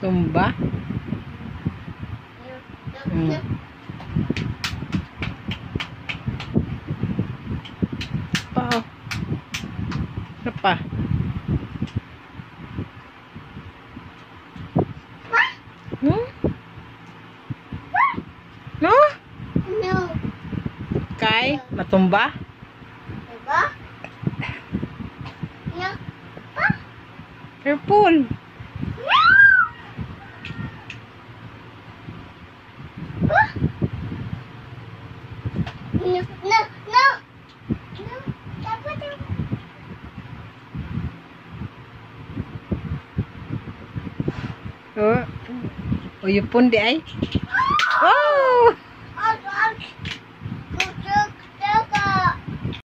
Tumba. Hmm. Oo. Ano pa? Hmm? No? No. Kay? Matumba? Diba? No. Purple. No, no, no. No. Dapat yung... Oh. Uyupon di ay. Oh!